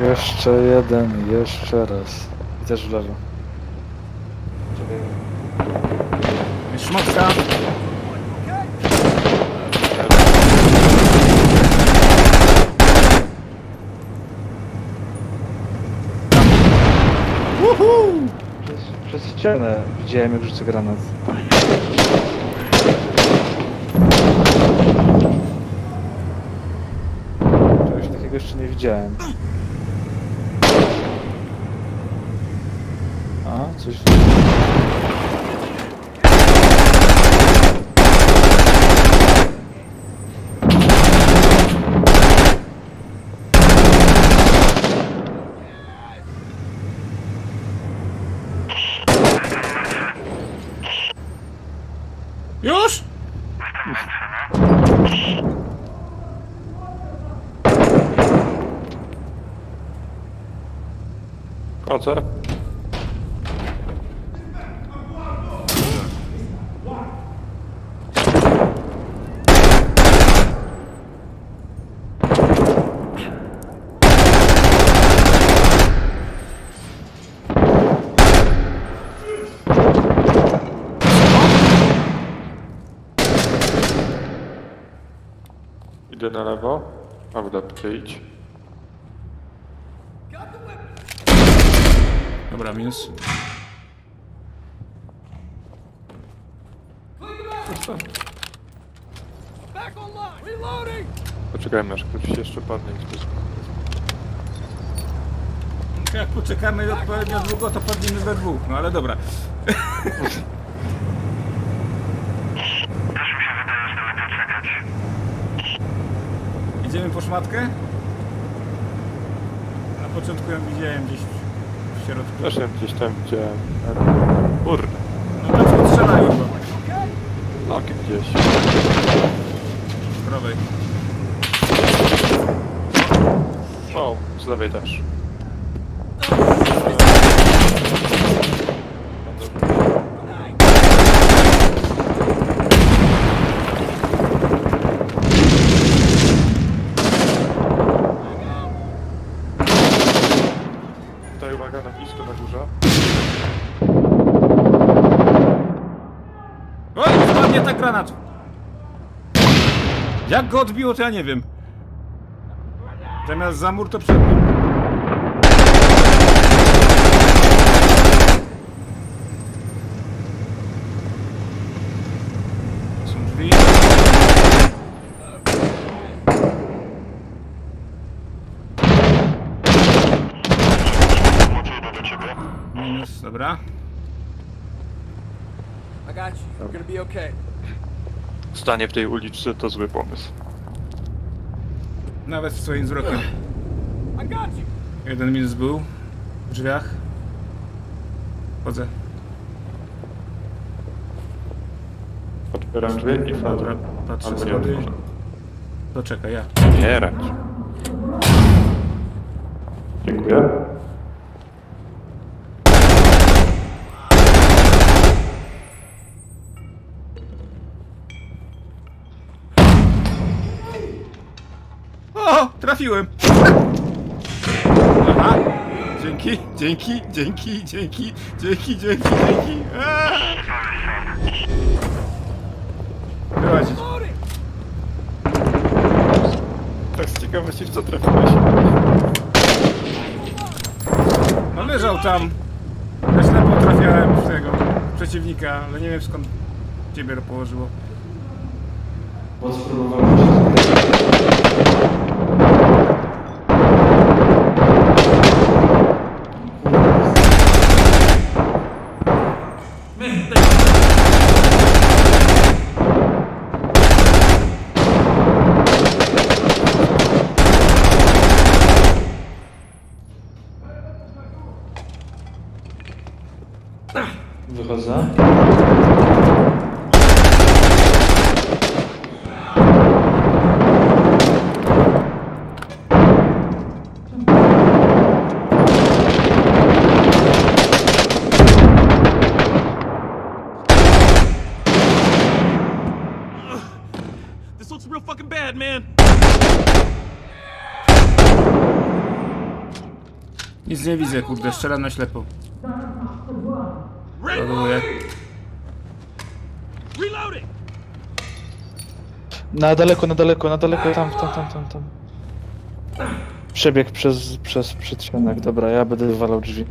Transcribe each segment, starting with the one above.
Jeszcze jeden, jeszcze raz. I też w lewo. Przez, przez ścianę widziałem jak rzucę granat. Czegoś takiego jeszcze nie widziałem. A, coś... Już? Idę na lewo. A w lewo ty idź. Dobra, minus. Poczekajmy aż ktoś jeszcze padnie. Ktoś... Jak poczekamy odpowiednio długo, to padniemy we dwóch. No ale dobra. Idziemy po szmatkę? Na początku ją widziałem gdzieś w środku. Też ją gdzieś tam widziałem. Kurde. No tak strzelają chyba. Nogi gdzieś. Z prawej. O, z lewej też. Tutaj uwaga na blisko na górze. Oj, spadnie tak granat! Jak go odbiło, to ja nie wiem. Zamiast za mur, to przed nim. Są dobra. I got you. You're gonna be okay. Stanie w tej uliczce to zły pomysł. Nawet swoim wzrokiem. I got you. Jeden minus był w drzwiach. Chodzę. Otwieram drzwi i wchodzę. Patrzę Albo nie schody. otworzę. To czekaj, ja. Otwierać. Dziękuję. O, trafiłem! Aha! Dzięki, dzięki, dzięki, dzięki, dzięki, dzięki, dzięki. Prowadzić. Tak z ciekawości w co trafiłeś? No leżał tam. Ja ślepo trafiałem w tego przeciwnika, ale nie wiem skąd ciebie położyło. Bo spróbowałem się looks real fucking bad, man. Nic nie widzę, kurde, strzelam na ślepo. Ładuję. Na daleko, na daleko, na daleko, tam, tam, tam, tam, tam. Przebieg przez, przez przytrzenek, dobra, ja będę wywalał drzwi.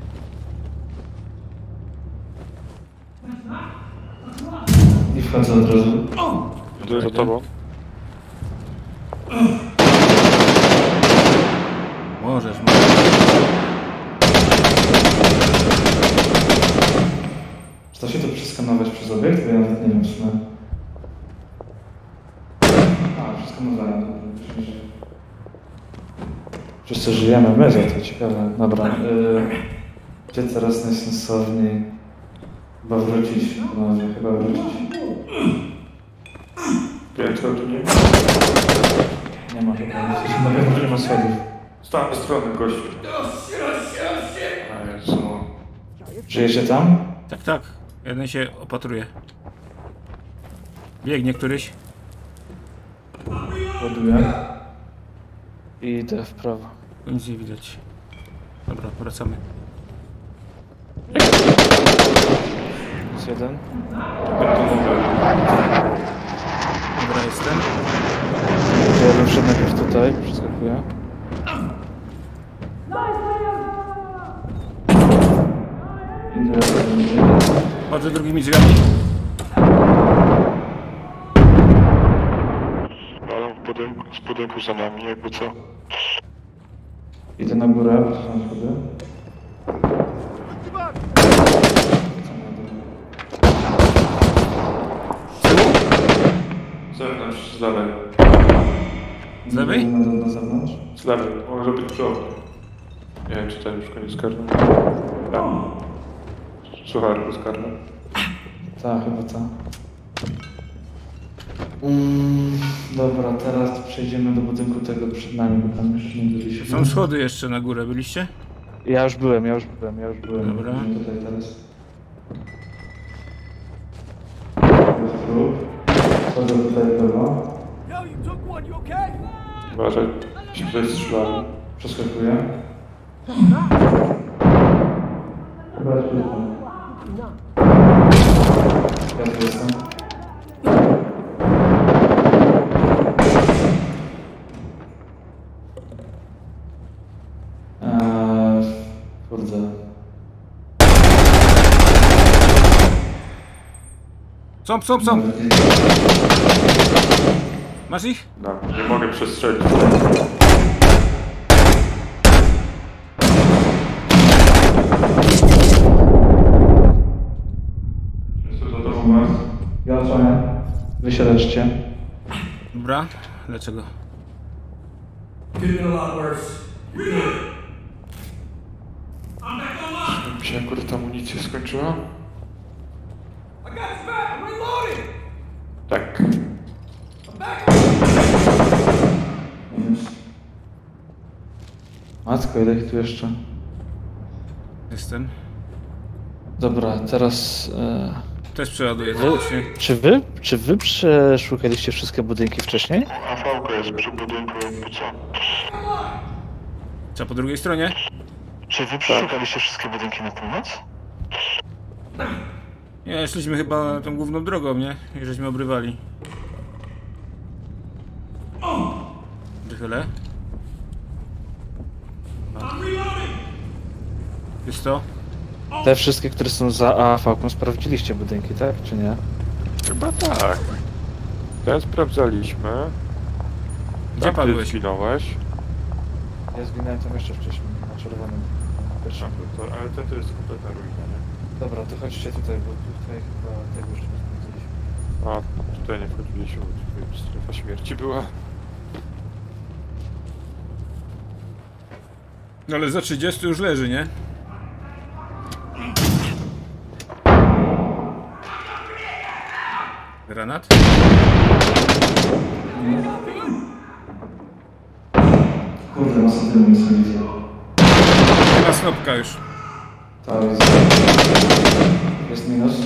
I wchodzę od razu. Za tobą. Możesz, możesz. Czy da się to przeskanować przez obiekt? Bo ja nawet nie wiem w sumie. A, przeskanowałem. Wszyscy żyjemy, my za to ciekawe. Dobra. Y, gdzie teraz najsensowniej? Chyba wrócić. Panowie, chyba wrócić. Piętro tu nie Nie ma chyba. Nie ma schodów. Z tamtej strony gościu. A Jezu. Żyjecie tam? Tak, tak. Jeden się opatruje. Biegnie któryś. Ładuję. I idę w prawo. Nic nie widać. Dobra, wracamy. Jest jeden. Dobra, jestem. Ja wszedł najpierw tutaj, przeskakuję. Idę. Chodzę drugimi drzwiami. Ale w budynku, z budynku za nami, jakby co. Idę na górę, schody. Z zewnątrz, z lewej. Z lewej? Na, na zewnątrz. Z lewej, może być przy oknie. Nie wiem, czy ten już koniec karny. Tak. Sucharku z karny. Tak, chyba tak. Mm, dobra, teraz przejdziemy do budynku tego przed nami, bo tam jeszcze nie byliśmy. Są schody jeszcze na górę, byliście? Ja już byłem, ja już byłem, ja już byłem. Dobra. Idziemy Tutaj teraz. Jest trup. Chodzę tutaj w lewo. Yo, you took one, you okay? Uważaj, się tutaj strzelamy. Przeskakuję. Chyba jest tutaj. Ja tu jestem. Eee, kurde. Są, są, są! Masz ich? No, nie mogę przestrzelić. Jestem za tobą, Max. Ja odsłaniam. Wy się leczcie. Dobra, dlaczego? Mi się akurat amunicja skończyła. Tak. Matko, ile ich tu jeszcze? Jestem. Dobra, teraz... E, Też przeładuję faktycznie. czy wy, czy wy przeszukaliście wszystkie budynki wcześniej? AV-ka jest przy budynku, co. Trzeba po drugiej stronie? Czy wy przeszukaliście wszystkie budynki na północ? Nie, szliśmy chyba tą główną drogą, nie? I żeśmy obrywali. Wychylę. Jest to? Te wszystkie, które są za AV-ką, sprawdziliście budynki, tak? Czy nie? Chyba tak. Ten sprawdzaliśmy. Gdzie Tam ty padłeś? zginąłeś. Ja zginąłem tam jeszcze wcześniej, na czerwonym. A, Pierwszym. to, ale ten to jest kompletna ruina, nie? Dobra, to chodźcie tutaj, bo tutaj chyba tego już nie sprawdziliśmy. A, tutaj nie wchodziliśmy, bo tutaj strefa śmierci była. No ale za 30 już leży, nie? Granat? Kurde, masa dymu jest nie widzę. Ma snopka już. Tak, jest. Jest minus.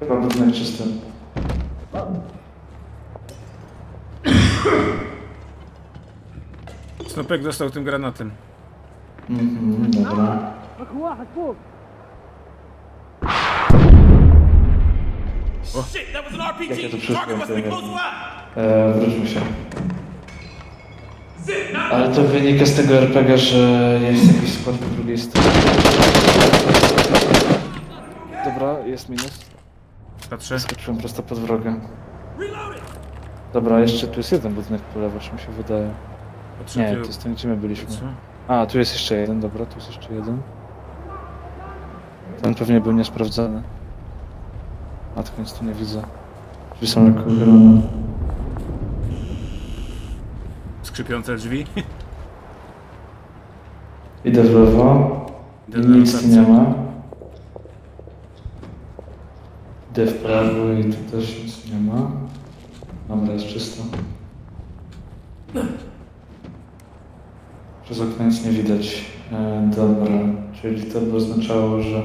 Chyba budynek czysty. Snopek dostał tym granatem. Mhm, dobra. Shit, that was an RPG. Jakie to Target must be przyszło? close by. E, wróćmy się. Ale to wynika z tego RPG, że jest jakiś skład po drugiej stronie. Dobra, jest minus. Patrzę. Skoczyłem prosto pod reloading. Dobra, jeszcze tu jest jeden budynek po lewo, mi się wydaje. Patrzę Nie, to jest ten, gdzie my byliśmy. A, tu jest jeszcze jeden, dobra, tu jest jeszcze jeden. Ten pewnie był niesprawdzony. A to więc tu nie widzę. Drzwi są lekko uchylone. Skrzypiące drzwi. Idę w lewo. Idę I nic rotację. nie ma. Idę w prawo i tu też nic nie ma. Dobra, jest czysto. Przez okno nic nie widać. E, dobra, czyli to by oznaczało, że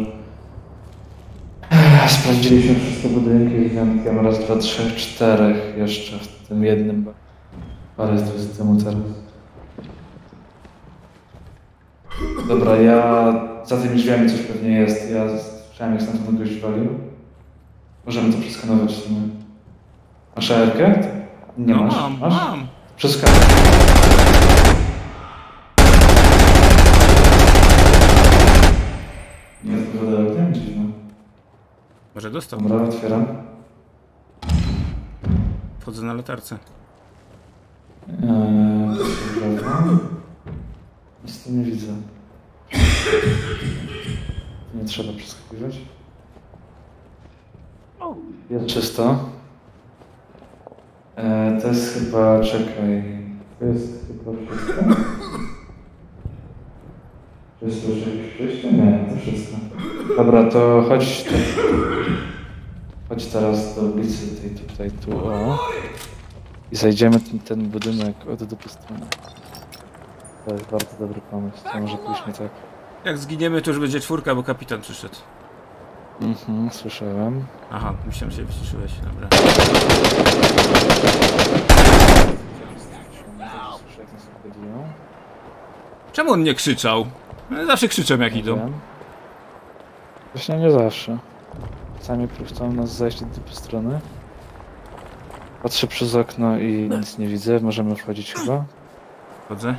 sprawdziliśmy wszystkie budynki z wyjątkiem raz, dwa, trzech, czterech jeszcze w tym jednym. Parę jest temu teraz. Dobra, ja za tymi drzwiami coś pewnie jest. Ja słyszałem jak stamtąd gość walił. Możemy to przeskanować w sumie. Masz ARK? Nie no masz. mam, masz? mam. Przeskanuj. Nie odpowiada ognia? Dziwne. Może dostał. Dobra, otwieram. Wchodzę na latarce. Eee, dobra. Nic tu nie widzę. Nie trzeba przeskakiwać. Jest czysto. Eee, to jest chyba, czekaj. To jest chyba wszystko. Jest już jakieś przejście? Nie, to wszystko. Dobra, to chodź. tu. Chodź teraz do ulicy tej tutaj, tu, o. I zajdziemy ten, ten budynek od dupy strony. To jest bardzo dobry pomysł. To może pójść tak. Jak zginiemy, to już będzie czwórka, bo kapitan przyszedł. Mhm, słyszałem. Aha, myślałem, że się wyciszyłeś. Dobra. Czemu on nie krzyczał? No, Zawsze krzyczą jak Nie idą. wiem. Właśnie nie zawsze. Czasami chcą nas zajść od dupy strony. Patrzę przez okno i nic nie widzę. Możemy wchodzić chyba. Wchodzę.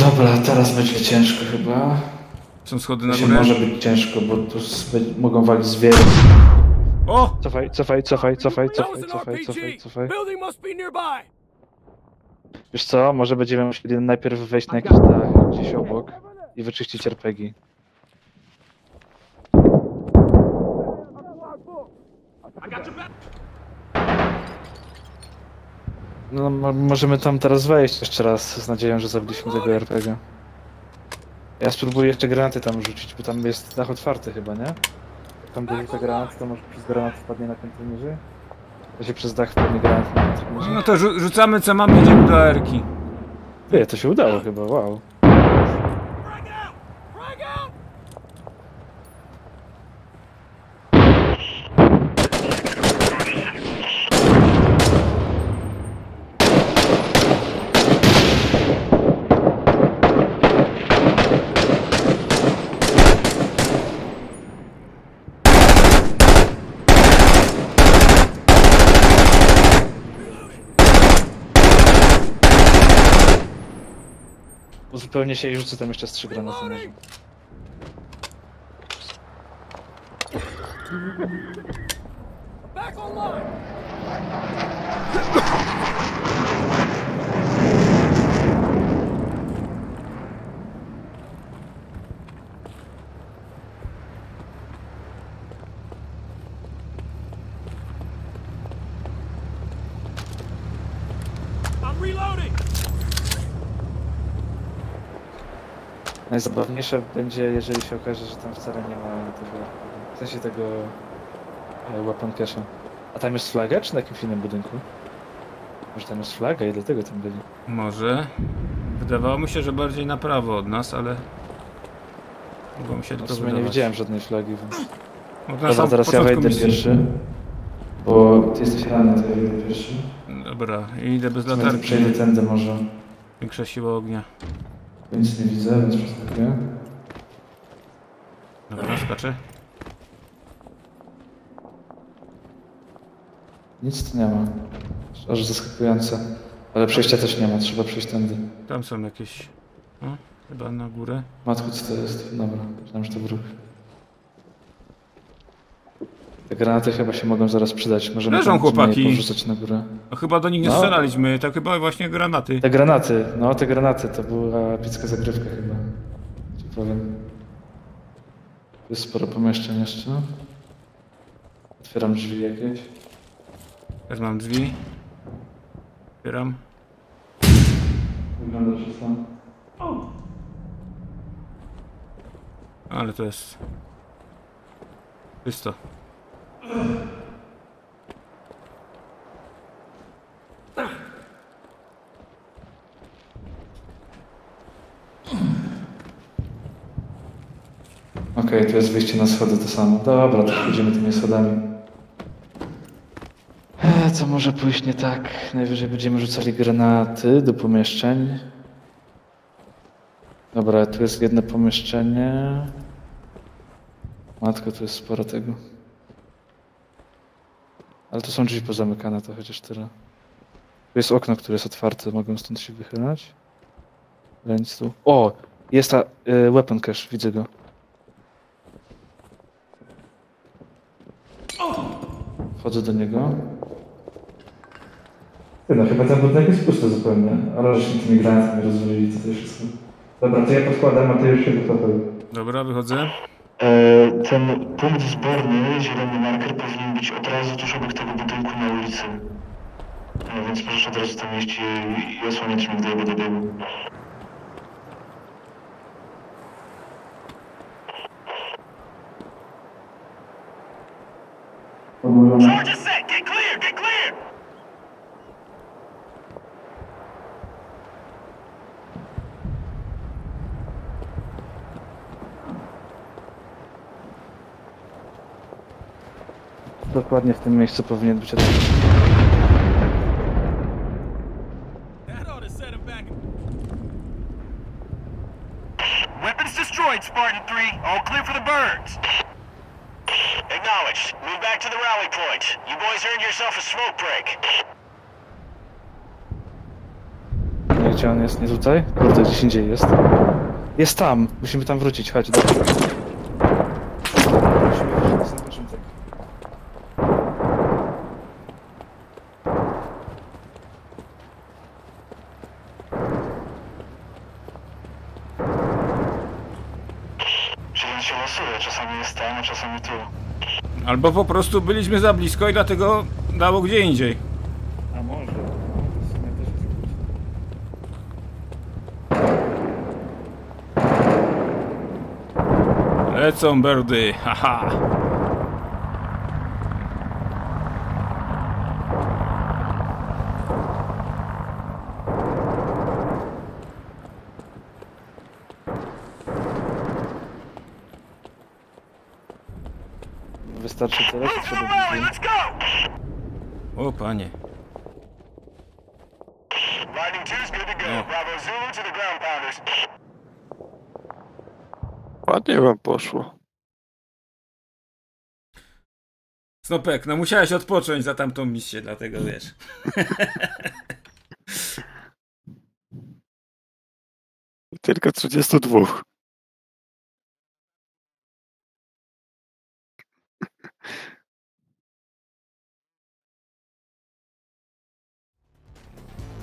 Dobra, teraz będzie ciężko chyba. Są schody na górę. może być ciężko, bo tu mogą walić zwierzę. O! Cofaj, cofaj, cofaj, cofaj, cofaj, cofaj, RPG. cofaj, cofaj. Building must be nearby. Wiesz co, może będziemy musieli najpierw wejść na jakiś dach gdzieś obok i wyczyścić RPG. No, mo- możemy tam teraz wejść jeszcze raz z nadzieją, że zabiliśmy tego RPG. Ja spróbuję jeszcze granaty tam rzucić, bo tam jest dach otwarty chyba, nie? Jak tam były te granaty, to może przez granat wpadnie na kontenerze? To się przez dach granat na kontenerze? No to rzu rzucamy co mamy, idziemy do Erki. Nie, to się udało chyba, wow. Uzupełnię się i rzucę tam jeszcze z trzy granaty. Back online. Najzabawniejsze będzie, jeżeli się okaże, że tam wcale nie ma tego, w sensie tego e, weapon cache'a. A tam jest flaga, czy na jakimś innym budynku? Może tam jest flaga i dlatego tam byli. Może. Wydawało mi się, że bardziej na prawo od nas, ale... Mogło mi się No, to w sumie nie wydawać. widziałem żadnej flagi, więc... Dobra, sam teraz ja początku wejdę misji- pierwszy. Bo ty jesteś ranny, to ja wejdę pierwszy. Dobra, idę bez Latarki. latarki. Przejdę tędy może. Większa siła ognia. Nic nie widzę, więc przeskakuję. Dobra, skaczę. Nic tu nie ma. Aż zaskakujące. Ale przejścia też nie ma, trzeba przejść tędy. Tam są jakieś... O, chyba na górę. Matku, co to jest? Dobra, myślałem, że to wróg. Te granaty chyba się mogą zaraz przydać. Możemy Leżą tam chłopaki. je porzucać na górę. No chyba do nich nie No. strzelaliśmy, to chyba właśnie granaty. Te granaty, no te granaty, to była epicka zagrywka chyba. Ci powiem. Tu jest sporo pomieszczeń jeszcze. Otwieram drzwi jakieś. Teraz mam drzwi. Otwieram. Wygląda, że są. Ale to jest... Czysto. Okej, tu jest wyjście na schody to samo. Dobra, to pójdziemy tymi schodami. Eee, co może pójść nie tak? Najwyżej będziemy rzucali granaty do pomieszczeń. Dobra, tu jest jedno pomieszczenie. Matko, tu jest sporo tego. Ale to są drzwi pozamykane, to chociaż tyle. Tu jest okno, które jest otwarte, mogę stąd się wychylać. Ale nic tu. O! Jest ta y, weapon cache, widzę go. Wchodzę do niego. Tyle, chyba ten budynek jest pusty zupełnie, ale żeśmy tymi granatami rozwalili to wszystko. Dobra, to ja podkładam, a ty już się wycofaj. Dobra, wychodzę. E, Ten punkt zborny, zielony marker, powinien być od razu tuż obok tego budynku na ulicy. E, Więc możesz od razu tam iść i, i osłaniać mnie, gdy ja będę biegł. Charges set! Get clear! Get clear! Dokładnie w tym miejscu powinien być otwarty. That ought to set him back. Weapons destroyed, Spartan 3. All clear for the birds. Acknowledged. Move back to the rally point. You boys earned yourself a smoke break. Nie, gdzie on jest? Nie tutaj? Kurde, gdzieś indziej jest. Jest tam! Musimy tam wrócić, chodź. Dobra. Musimy wrócić na początek. Czyli on się losuje, czasami jest tam, a czasami tu. Albo po prostu byliśmy za blisko i dlatego dało gdzie indziej. A może. Lecą birdy, haha. Wystarczy tyle, czy trzeba go! O panie. Lightning 2's good to go. No. Ładnie wam poszło. Snopek, no musiałeś odpocząć za tamtą misję, dlatego wiesz. Tylko 32.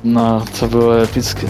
No, to było epickie.